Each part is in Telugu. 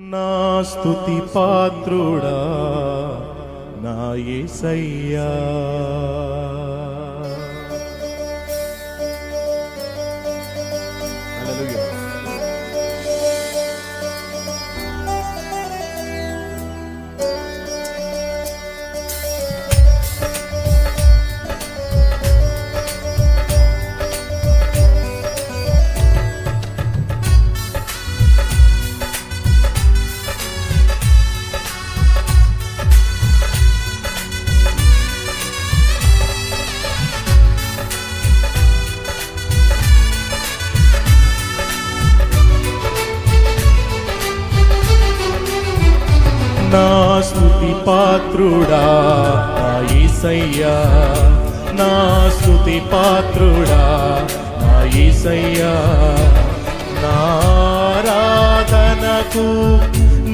నా స్థుతి పాత్రుడా నా ఏసయ్యా Hallelujah. నా స్థుతి పాత్రుడా నా యేసయ్యా నా స్థుతి పాత్రుడా నా యేసయ్యా నా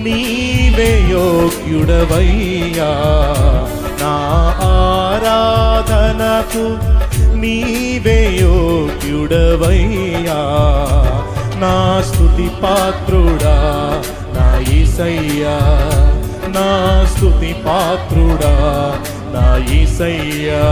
నీవే యోగ్యుడవయ్యా. నా ఆరాధనకు నీవే యోగ్యుడవయ్యా. నా స్థుతి పాత్రుడా నా ఈసయ్యా నా స్థుతి పాత్రుడా నా ఈసయ్యా.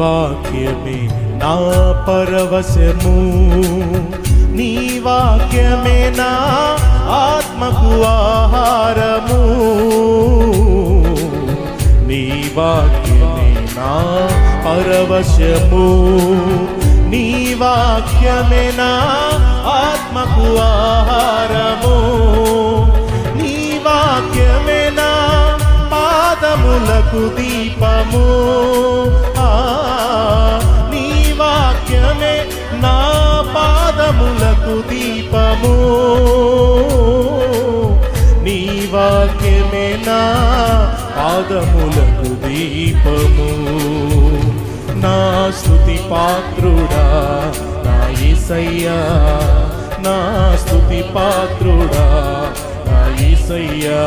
వాక్యమే నా పరవశము. నీ వాక్యమే నా ఆత్మకు ఆహారము. నీ వాక్యమే నా పరవశము. నీ వాక్యమే నా ఆత్మకు ఆహారము. నీ వాక్యమే నా పాదములకు దీ దీపము. నీ వాక్యమే నా పాదములకు దీపము. నా స్థుతి పాత్రుడా నా ఈసయ్యా నా స్థుతి పాత్రుడా నా ఈసయ్యా